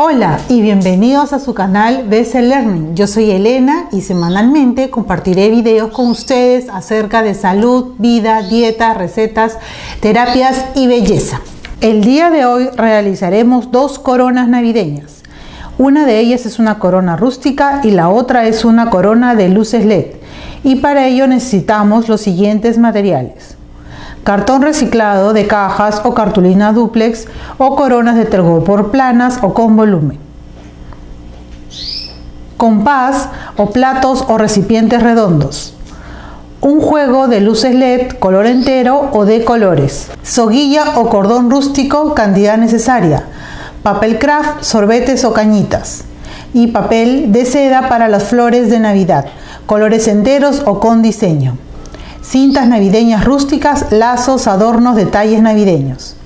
Hola y bienvenidos a su canal BC Learning. Yo soy Elena y semanalmente compartiré videos con ustedes acerca de salud, vida, dieta, recetas, terapias y belleza. El día de hoy realizaremos dos coronas navideñas. Una de ellas es una corona rústica y la otra es una corona de luces LED. Y para ello necesitamos los siguientes materiales cartón reciclado de cajas o cartulina duplex o coronas de tergopor planas o con volumen. Compás o platos o recipientes redondos. Un juego de luces LED color entero o de colores. Soguilla o cordón rústico cantidad necesaria. Papel craft, sorbetes o cañitas. Y papel de seda para las flores de Navidad, colores enteros o con diseño cintas navideñas rústicas, lazos, adornos, detalles navideños,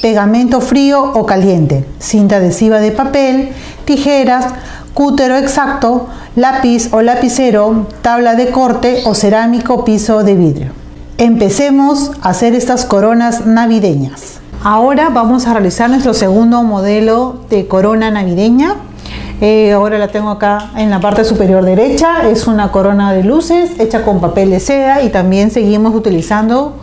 pegamento frío o caliente, cinta adhesiva de papel, tijeras, cútero exacto, lápiz o lapicero, tabla de corte o cerámico piso de vidrio. Empecemos a hacer estas coronas navideñas. Ahora vamos a realizar nuestro segundo modelo de corona navideña eh, ahora la tengo acá en la parte superior derecha. Es una corona de luces hecha con papel de seda y también seguimos utilizando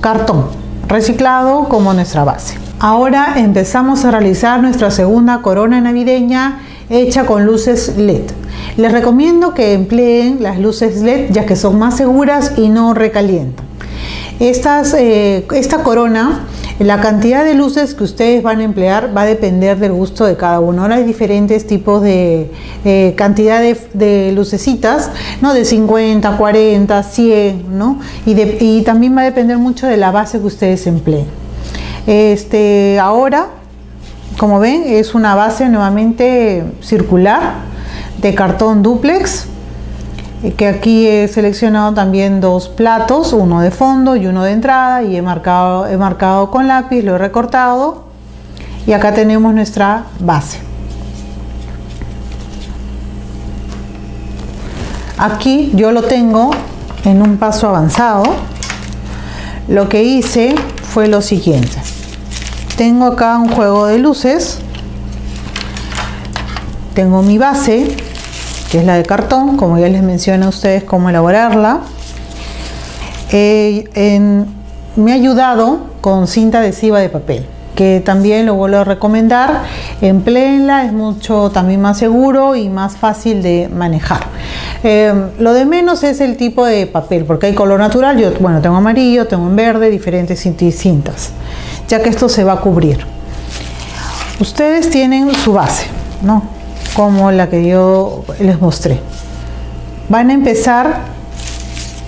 cartón reciclado como nuestra base. Ahora empezamos a realizar nuestra segunda corona navideña hecha con luces LED. Les recomiendo que empleen las luces LED ya que son más seguras y no recalientan. Eh, esta corona la cantidad de luces que ustedes van a emplear va a depender del gusto de cada uno. Ahora hay diferentes tipos de eh, cantidad de, lucecitas, ¿no? De 50, 40, 100, ¿no? Y, también va a depender mucho de la base que ustedes empleen. Este, ahora, como ven, es una base nuevamente circular de cartón duplex que aquí he seleccionado también dos platos, uno de fondo y uno de entrada y he marcado, he marcado con lápiz, lo he recortado y acá tenemos nuestra base. Aquí yo lo tengo en un paso avanzado. Lo que hice fue lo siguiente. Tengo acá un juego de luces. Tengo mi base es la de cartón, como ya les mencioné a ustedes cómo elaborarla. Eh, me ha ayudado con cinta adhesiva de papel que también lo vuelvo a recomendar, empleenla, es mucho también más seguro y más fácil de manejar. Eh, lo de menos es el tipo de papel, porque hay color natural, yo bueno, tengo amarillo, tengo en verde, diferentes cintas, ya que esto se va a cubrir. Ustedes tienen su base, ¿no? Como la que yo les mostré. Van a empezar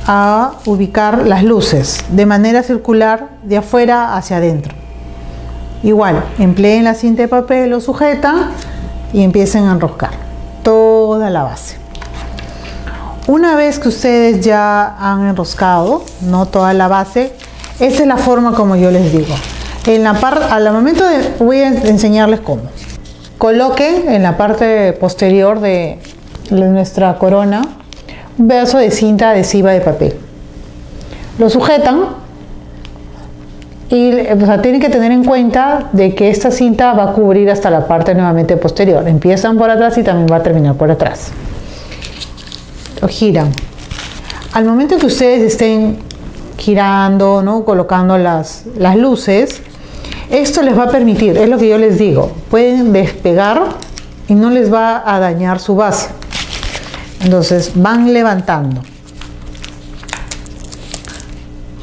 a ubicar las luces de manera circular de afuera hacia adentro. Igual, empleen la cinta de papel, lo sujetan y empiecen a enroscar toda la base. Una vez que ustedes ya han enroscado, no toda la base, esa es la forma como yo les digo. En la al momento de voy a enseñarles cómo. Coloquen en la parte posterior de nuestra corona un pedazo de cinta adhesiva de papel. Lo sujetan y tienen que tener en cuenta de que esta cinta va a cubrir hasta la parte nuevamente posterior. Empiezan por atrás y también va a terminar por atrás. Lo giran. Al momento que ustedes estén girando, ¿no? colocando las, las luces, esto les va a permitir, es lo que yo les digo, pueden despegar y no les va a dañar su base. Entonces van levantando.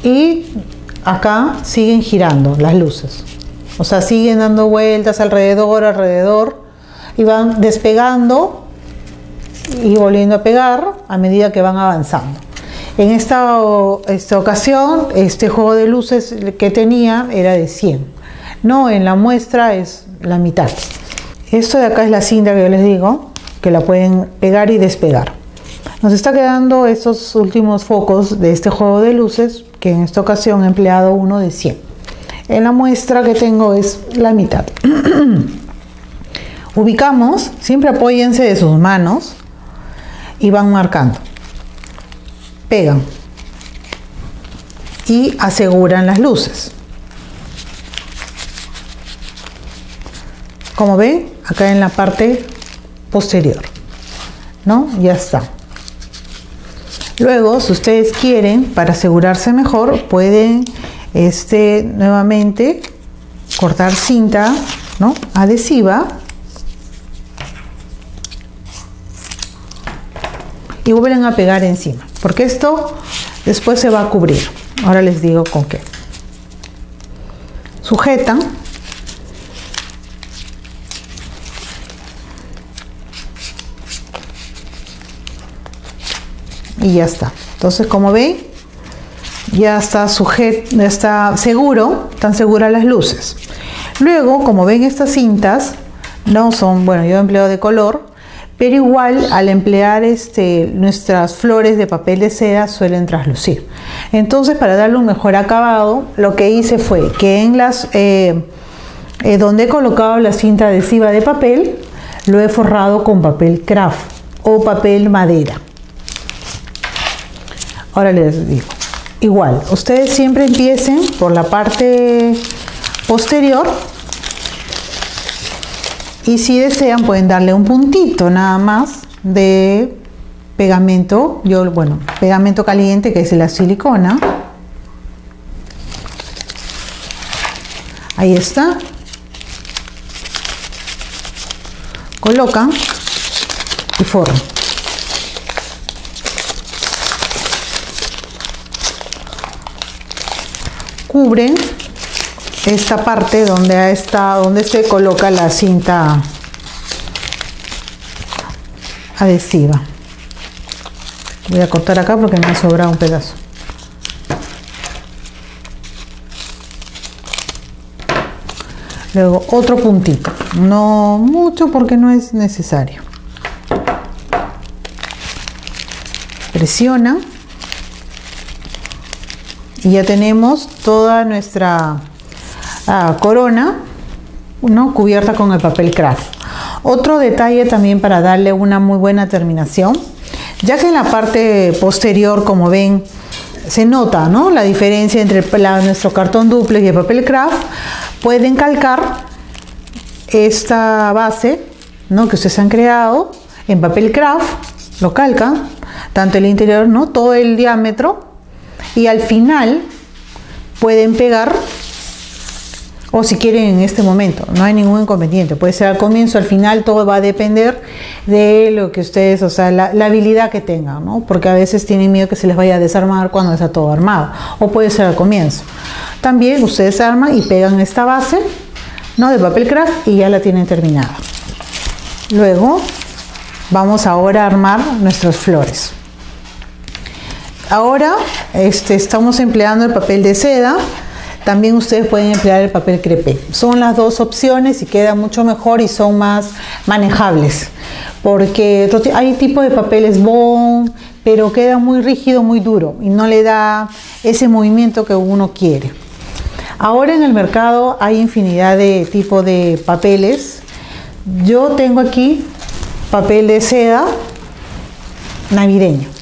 Y acá siguen girando las luces. O sea, siguen dando vueltas alrededor, alrededor. Y van despegando y volviendo a pegar a medida que van avanzando. En esta, esta ocasión, este juego de luces que tenía era de 100. No, en la muestra es la mitad. Esto de acá es la cinta que yo les digo, que la pueden pegar y despegar. Nos está quedando estos últimos focos de este juego de luces, que en esta ocasión he empleado uno de 100. En la muestra que tengo es la mitad. Ubicamos, siempre apóyense de sus manos y van marcando. Pegan y aseguran las luces. Como ven, acá en la parte posterior. ¿No? Ya está. Luego, si ustedes quieren, para asegurarse mejor, pueden este, nuevamente cortar cinta ¿no? adhesiva y vuelven a pegar encima, porque esto después se va a cubrir. Ahora les digo con qué. Sujetan y ya está. Entonces, como ven, ya está sujeto, está seguro, están seguras las luces. Luego, como ven estas cintas, no son, bueno, yo he empleado de color, pero igual al emplear este, nuestras flores de papel de seda suelen traslucir. Entonces, para darle un mejor acabado, lo que hice fue que en las eh, eh, donde he colocado la cinta adhesiva de papel, lo he forrado con papel craft o papel madera. Ahora les digo, igual, ustedes siempre empiecen por la parte posterior y si desean pueden darle un puntito nada más de pegamento, yo bueno, pegamento caliente que es la silicona. Ahí está. Colocan y forran. Cubren esta parte donde está donde se coloca la cinta adhesiva. Voy a cortar acá porque me ha sobrado un pedazo. Luego otro puntito. No mucho porque no es necesario. Presiona y ya tenemos toda nuestra ah, corona ¿no? cubierta con el papel craft. Otro detalle también para darle una muy buena terminación, ya que en la parte posterior, como ven, se nota ¿no? la diferencia entre nuestro cartón duplex y el papel craft, pueden calcar esta base ¿no? que ustedes han creado en papel craft, lo calcan, tanto el interior, ¿no? todo el diámetro y al final pueden pegar o si quieren en este momento, no hay ningún inconveniente, puede ser al comienzo, al final, todo va a depender de lo que ustedes, o sea, la, habilidad que tengan, ¿no? Porque a veces tienen miedo que se les vaya a desarmar cuando está todo armado, o puede ser al comienzo. También ustedes arman y pegan esta base, ¿no? De papel craft y ya la tienen terminada. Luego, vamos ahora a armar nuestras flores. Ahora este, estamos empleando el papel de seda. También ustedes pueden emplear el papel crepé. Son las dos opciones y queda mucho mejor y son más manejables. Porque hay tipo de papeles bon, pero queda muy rígido, muy duro y no le da ese movimiento que uno quiere. Ahora en el mercado hay infinidad de tipos de papeles. Yo tengo aquí papel de seda navideño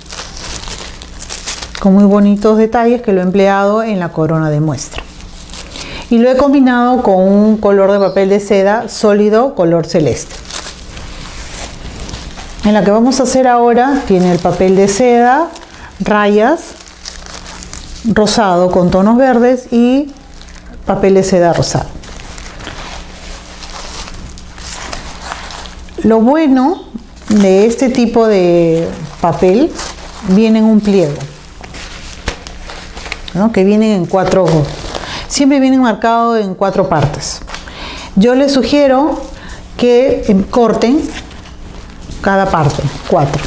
con muy bonitos detalles que lo he empleado en la corona de muestra. Y lo he combinado con un color de papel de seda sólido color celeste. En la que vamos a hacer ahora tiene el papel de seda, rayas, rosado con tonos verdes y papel de seda rosado. Lo bueno de este tipo de papel viene en un pliego que vienen en cuatro, siempre vienen marcados en cuatro partes. Yo les sugiero que em, corten cada parte, cuatro.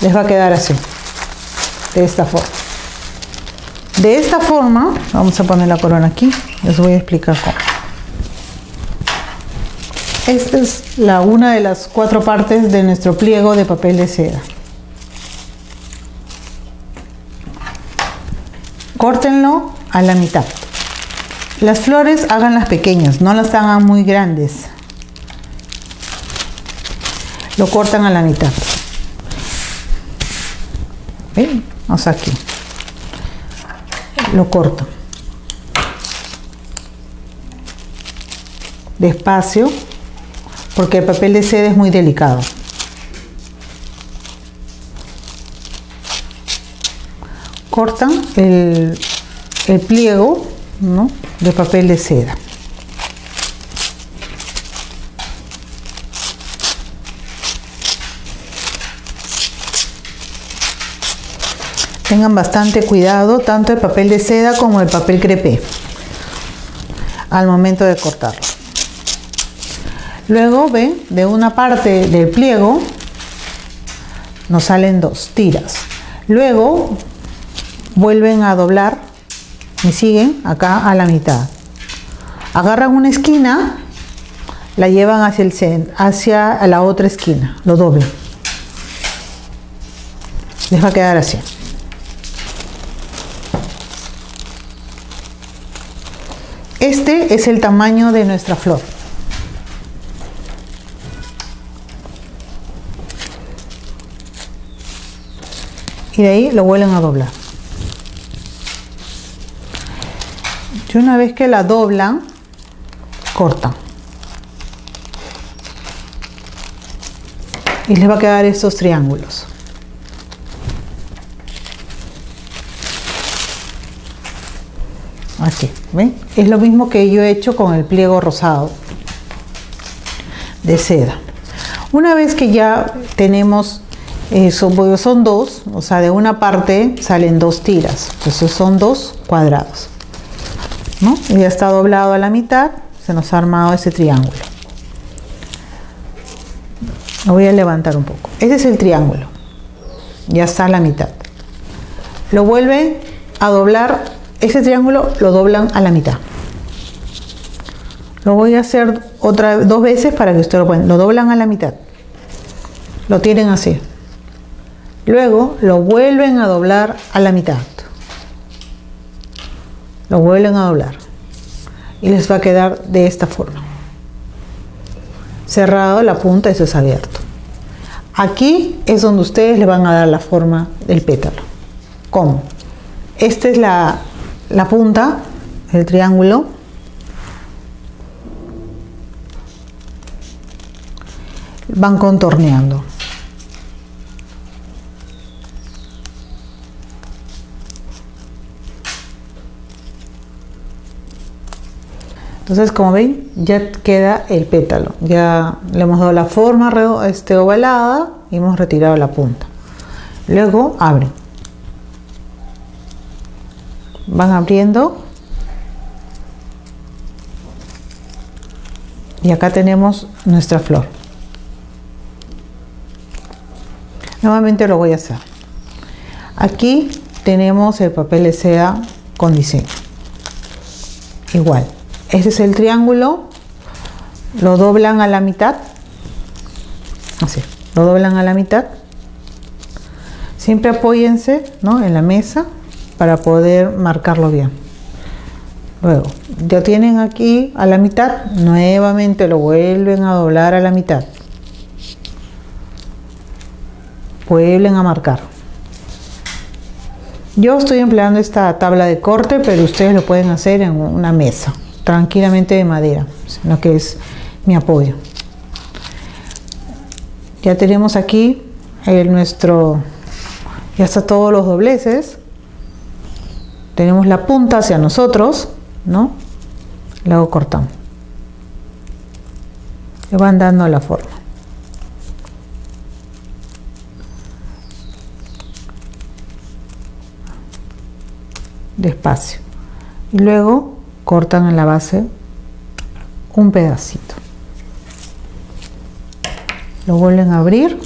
Les va a quedar así, de esta forma. De esta forma, vamos a poner la corona aquí, les voy a explicar cómo. Esta es la una de las cuatro partes de nuestro pliego de papel de seda. Córtenlo a la mitad. Las flores háganlas pequeñas, no las hagan muy grandes. Lo cortan a la mitad. ¿Ven? Vamos aquí. Lo corto. despacio, porque el papel de seda es muy delicado. Cortan el, pliego de papel de seda. Tengan bastante cuidado tanto el papel de seda como el papel crepé al momento de cortarlo. Luego ven, de una parte del pliego nos salen dos tiras. Luego vuelven a doblar y siguen acá a la mitad. Agarran una esquina, la llevan hacia el centro, hacia la otra esquina, lo doblan. Les va a quedar así. Este es el tamaño de nuestra flor. Y de ahí lo vuelven a doblar. Y una vez que la doblan, cortan. Y les va a quedar estos triángulos. Así, ¿ven? Es lo mismo que yo he hecho con el pliego rosado de seda. Una vez que ya tenemos eso, son dos, o sea, de una parte salen dos tiras, entonces son dos cuadrados. ¿No? Ya está doblado a la mitad, se nos ha armado ese triángulo. Lo voy a levantar un poco. Ese es el triángulo, ya está a la mitad. Lo vuelven a doblar ese triángulo lo doblan a la mitad. Lo voy a hacer otra dos veces para que ustedes lo puedan. Lo doblan a la mitad. Lo tienen así. Luego lo vuelven a doblar a la mitad. Lo vuelven a doblar. Y les va a quedar de esta forma. Cerrado la punta, eso es abierto. Aquí es donde ustedes le van a dar la forma del pétalo. ¿Cómo? Esta es la, la punta, el triángulo, van contorneando. Entonces, como ven, ya queda el pétalo. Ya le hemos dado la forma este, ovalada y hemos retirado la punta. Luego abren. Van abriendo. Y acá tenemos nuestra flor. Nuevamente lo voy a hacer. Aquí tenemos el papel de seda con diseño. Igual este es el triángulo lo doblan a la mitad así lo doblan a la mitad siempre apóyense ¿no? en la mesa para poder marcarlo bien. Luego, ya tienen aquí a la mitad, nuevamente lo vuelven a doblar a la mitad. Vuelven a marcar. Yo estoy empleando esta tabla de corte, pero ustedes lo pueden hacer en una mesa, tranquilamente de madera, lo que es mi apoyo. Ya tenemos aquí el nuestro, ya está todos los dobleces tenemos la punta hacia nosotros, ¿no? Luego cortamos. Le van dando la forma. Despacio. Y luego cortan en la base un pedacito. Lo vuelven a abrir.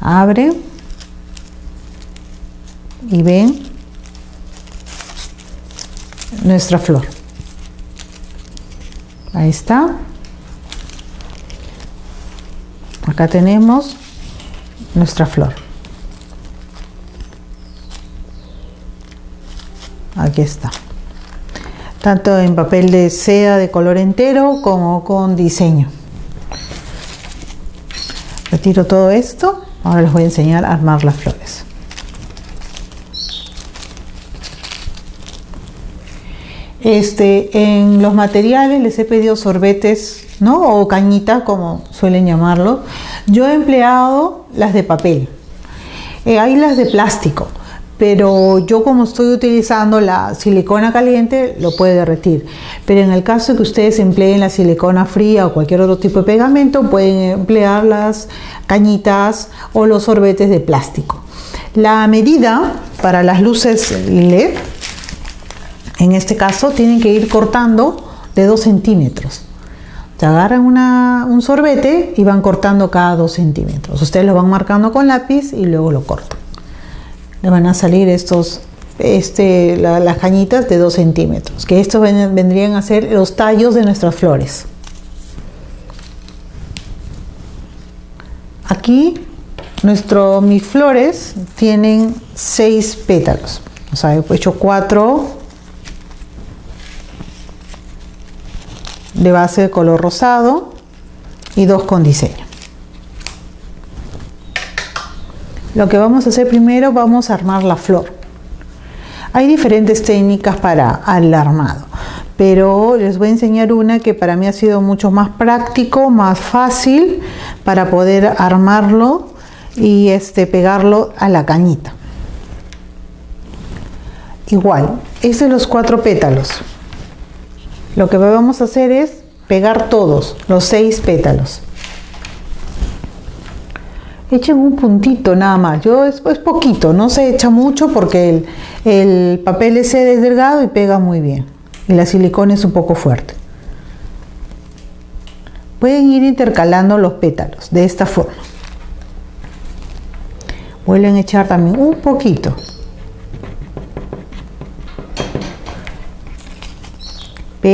Abren y ven nuestra flor. Ahí está. Acá tenemos nuestra flor. Aquí está. Tanto en papel de seda de color entero como con diseño. Retiro todo esto. Ahora les voy a enseñar a armar las flores. Este, en los materiales les he pedido sorbetes, ¿no? O cañitas, como suelen llamarlo. Yo he empleado las de papel. Eh, hay las de plástico, pero yo como estoy utilizando la silicona caliente, lo puede derretir. Pero en el caso de que ustedes empleen la silicona fría o cualquier otro tipo de pegamento, pueden emplear las cañitas o los sorbetes de plástico. La medida para las luces LED en este caso tienen que ir cortando de 2 centímetros. Se agarran un sorbete y van cortando cada 2 centímetros. Ustedes lo van marcando con lápiz y luego lo cortan. Van a salir estos, este, las cañitas de 2 centímetros, que estos vendrían a ser los tallos de nuestras flores. Aquí nuestro, mis flores tienen 6 pétalos. O sea, he hecho 4 de base de color rosado y dos con diseño. Lo que vamos a hacer primero, vamos a armar la flor. Hay diferentes técnicas para el armado, pero les voy a enseñar una que para mí ha sido mucho más práctico, más fácil para poder armarlo y este, pegarlo a la cañita. Igual, es de los cuatro pétalos. Lo que vamos a hacer es pegar todos los seis pétalos. Echen un puntito nada más. Yo es, poquito, no se echa mucho porque el, el papel ese es delgado y pega muy bien. Y la silicona es un poco fuerte. Pueden ir intercalando los pétalos de esta forma. Vuelven a echar también un poquito.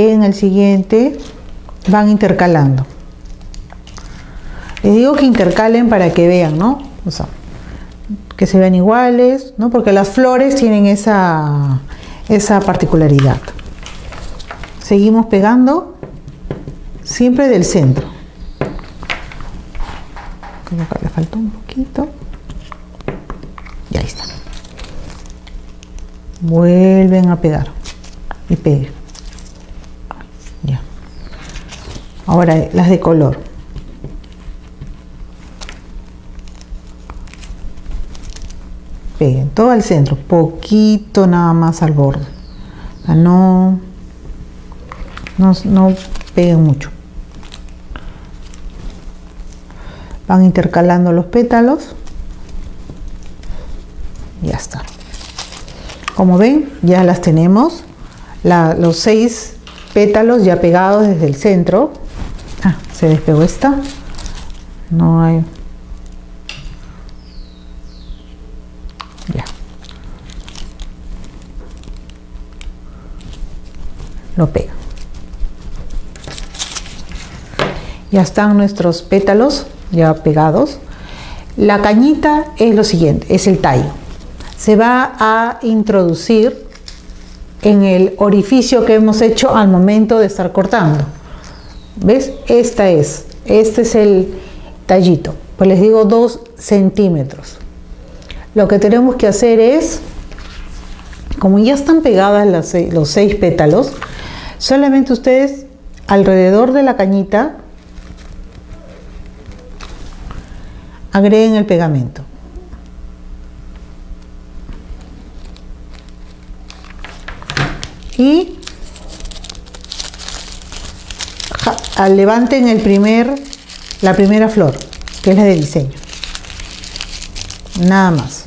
en el siguiente, van intercalando. Les digo que intercalen para que vean, ¿no? O sea, que se vean iguales, ¿no? Porque las flores tienen esa, esa particularidad. Seguimos pegando siempre del centro. Como que le faltó un poquito. Y ahí está. Vuelven a pegar y peguen. Ahora las de color. Peguen todo al centro, poquito nada más al borde. No, no, no peguen mucho. Van intercalando los pétalos. Ya está. Como ven, ya las tenemos. los seis pétalos ya pegados desde el centro Ah, se despegó esta. No hay. Lo pega. Ya están nuestros pétalos ya pegados. La cañita es lo siguiente, es el tallo. Se va a introducir en el orificio que hemos hecho al momento de estar cortando. ¿Ves? Esta es, este es el tallito. Pues les digo 2 centímetros. Lo que tenemos que hacer es, como ya están pegadas los seis pétalos, solamente ustedes alrededor de la cañita agreguen el pegamento. Y levanten el primer, la primera flor, que es la de diseño. Nada más.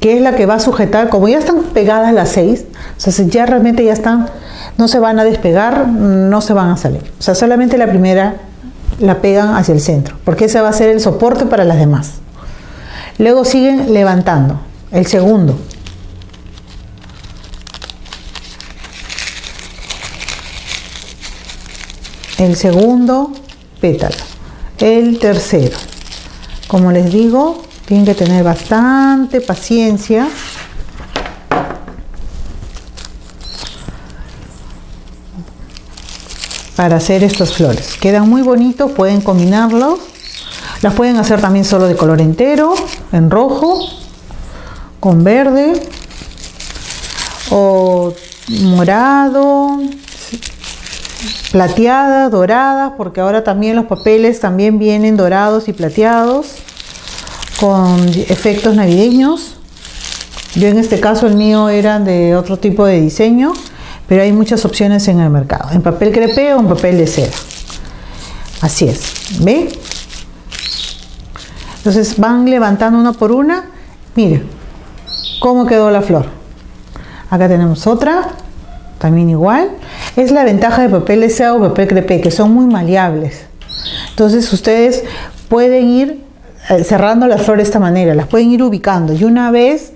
Que es la que va a sujetar, como ya están pegadas las seis, o ya realmente ya están, no se van a despegar, no se van a salir. O sea, solamente la primera la pegan hacia el centro, porque ese va a ser el soporte para las demás. Luego siguen levantando el segundo, el segundo pétalo, el tercero. Como les digo, tienen que tener bastante paciencia. Para hacer estas flores. Quedan muy bonitos, pueden combinarlos. Las pueden hacer también solo de color entero, en rojo, con verde, o morado, plateadas, doradas, porque ahora también los papeles también vienen dorados y plateados con efectos navideños. Yo en este caso el mío era de otro tipo de diseño, pero hay muchas opciones en el mercado, en papel crepé o en papel de seda. Así es, ¿ve? Entonces van levantando una por una. Mire cómo quedó la flor. Acá tenemos otra, también igual. Es la ventaja de papel de seda o papel crepé, que son muy maleables. Entonces ustedes pueden ir eh, cerrando las flores de esta manera, las pueden ir ubicando y una vez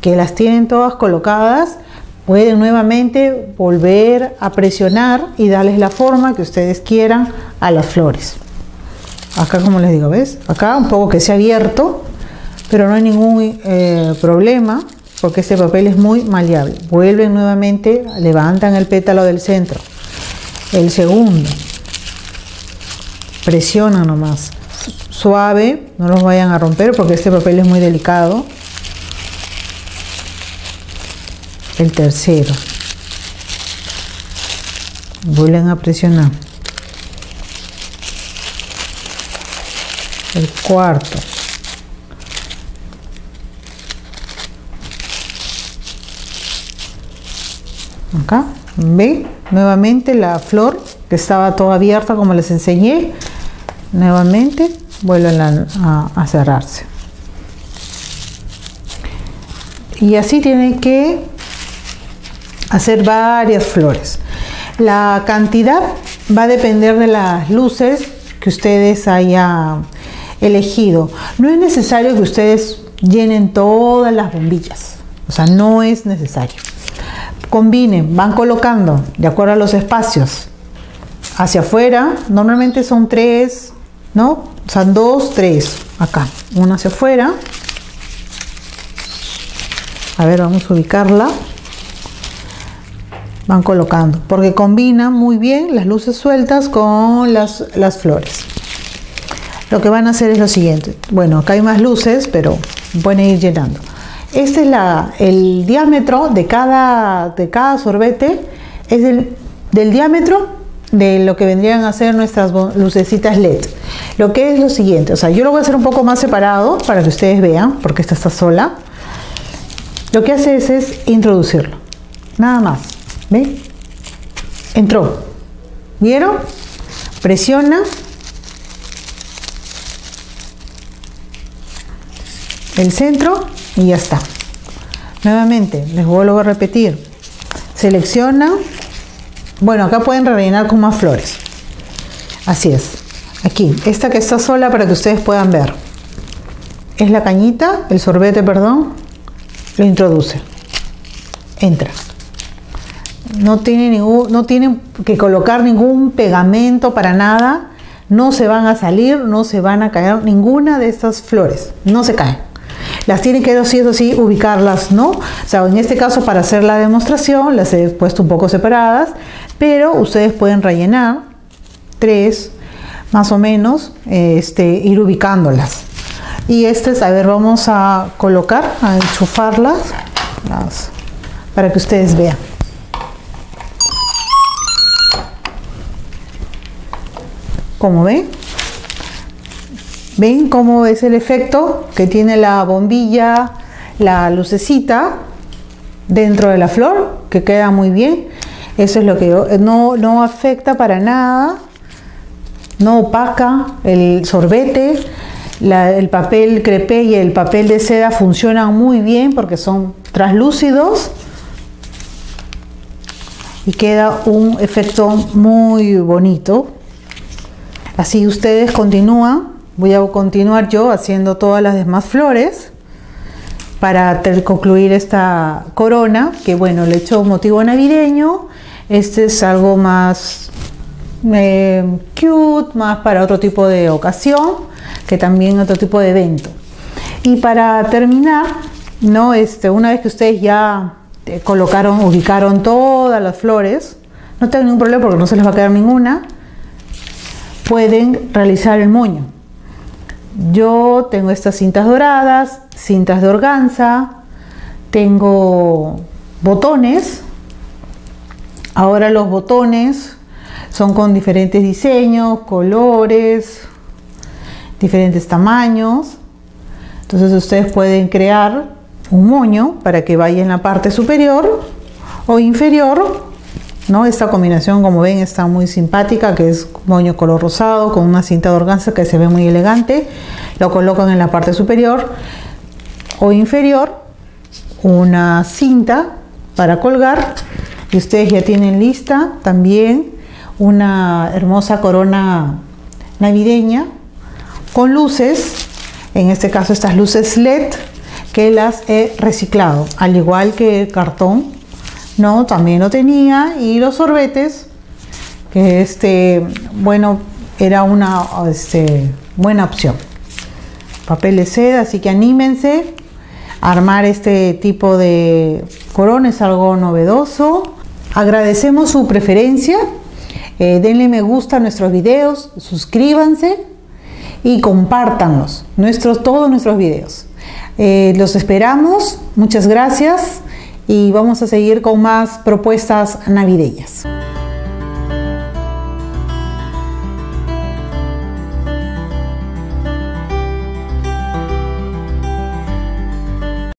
que las tienen todas colocadas, pueden nuevamente volver a presionar y darles la forma que ustedes quieran a las flores. Acá como les digo, ¿ves? Acá un poco que se ha abierto, pero no hay ningún eh, problema porque este papel es muy maleable. Vuelven nuevamente, levantan el pétalo del centro. El segundo, presionan nomás. Suave, no los vayan a romper porque este papel es muy delicado. El tercero. Vuelven a presionar. El cuarto. Acá, ve nuevamente la flor que estaba toda abierta como les enseñé. Nuevamente vuelven a, cerrarse. Y así tienen que hacer varias flores. La cantidad va a depender de las luces que ustedes hayan elegido. No es necesario que ustedes llenen todas las bombillas. O sea, no es necesario. Combinen, van colocando de acuerdo a los espacios. Hacia afuera, normalmente son tres, ¿no? Son dos, tres. Acá, una hacia afuera. A ver, vamos a ubicarla van colocando, porque combina muy bien las luces sueltas con las, las flores. Lo que van a hacer es lo siguiente. Bueno, acá hay más luces, pero pueden ir llenando. Este es la, el diámetro de cada, de cada sorbete, es el, del diámetro de lo que vendrían a ser nuestras lucecitas LED. Lo que es lo siguiente, o sea, yo lo voy a hacer un poco más separado para que ustedes vean, porque esta está sola. Lo que hace es introducirlo, nada más. Entró. ¿Vieron? Presiona. El centro y ya está. Nuevamente, les vuelvo a repetir. Selecciona. Bueno, acá pueden rellenar con más flores. Así es. Aquí, esta que está sola para que ustedes puedan ver. Es la cañita, el sorbete, perdón. Lo introduce. Entra no tiene ningún, no tienen que colocar ningún pegamento para nada, no se van a salir, no se van a caer ninguna de estas flores, no se caen. Las tienen que así, así ubicarlas, ¿no? O sea, en este caso para hacer la demostración las he puesto un poco separadas, pero ustedes pueden rellenar tres más o menos, este, ir ubicándolas. Y este es, a ver, vamos a colocar, a enchufarlas para que ustedes vean. Como ven. ¿Ven cómo es el efecto que tiene la bombilla, la lucecita dentro de la flor? Que queda muy bien. Eso es lo que no, no afecta para nada, no opaca el sorbete. el papel crepé y el papel de seda funcionan muy bien porque son translúcidos y queda un efecto muy bonito Así ustedes continúan, voy a continuar yo haciendo todas las demás flores para concluir esta corona, que bueno, le he hecho motivo navideño, este es algo más eh, cute, más para otro tipo de ocasión, que también otro tipo de evento. Y para terminar, ¿no? este, una vez que ustedes ya eh, colocaron, ubicaron todas las flores, no tengan ningún problema porque no se les va a quedar ninguna, pueden realizar el moño. Yo tengo estas cintas doradas, cintas de organza, tengo botones Ahora los botones son con diferentes diseños, colores, diferentes tamaños. Entonces ustedes pueden crear un moño para que vaya en la parte superior o inferior. ¿No? Esta combinación, como ven, está muy simpática, que es moño color rosado con una cinta de organza que se ve muy elegante. Lo colocan en la parte superior o inferior, una cinta para colgar y ustedes ya tienen lista también una hermosa corona navideña con luces, en este caso estas luces LED que las he reciclado, al igual que el cartón, no, también lo tenía y los sorbetes, que este, bueno, era una este, buena opción. Papel de seda, así que anímense. Armar este tipo de corona es algo novedoso. Agradecemos su preferencia. Eh, denle me gusta a nuestros videos, suscríbanse y compártanlos, nuestros, todos nuestros videos. Eh, los esperamos, muchas gracias y vamos a seguir con más propuestas navideñas.